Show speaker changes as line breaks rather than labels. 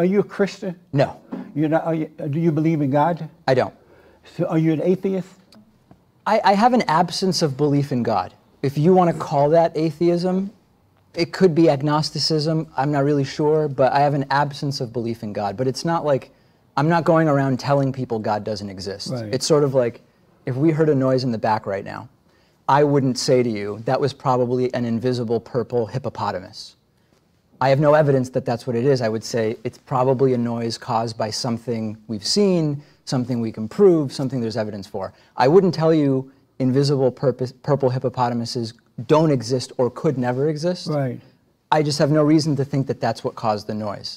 are you a Christian?
No,
You're not, are you, do you believe in God?
I don't.
So are you an atheist?
I, I have an absence of belief in God. If you want to call that atheism, it could be agnosticism. I'm not really sure, but I have an absence of belief in God. But it's not like I'm not going around telling people God doesn't exist.
Right.
It's sort of like if we heard a noise in the back right now, I wouldn't say to you that was probably an invisible purple hippopotamus. I have no evidence that that's what it is. I would say it's probably a noise caused by something we've seen, something we can prove, something there's evidence for. I wouldn't tell you invisible purpose, purple hippopotamuses don't exist or could never exist.
Right.
I just have no reason to think that that's what caused the noise.